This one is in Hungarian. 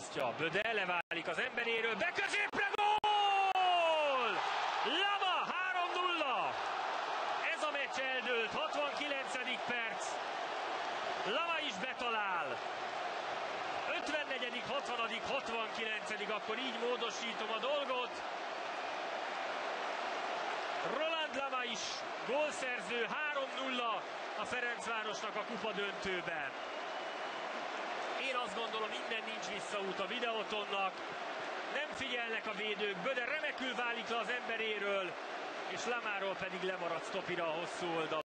választja. Böde leválik az emberéről, beközépre gól! Lama 3-0! Ez a meccs eldőlt, 69. perc. Lama is betalál. 54., 60., 69. akkor így módosítom a dolgot. Roland Lama is gólszerző 3-0 a Ferencvárosnak a kupa döntőben. Én azt gondolom, innen nincs visszaút figyelnek a védők, Böde remekül válik le az emberéről, és Lamáról pedig lemarad Stopira a hosszú oldal.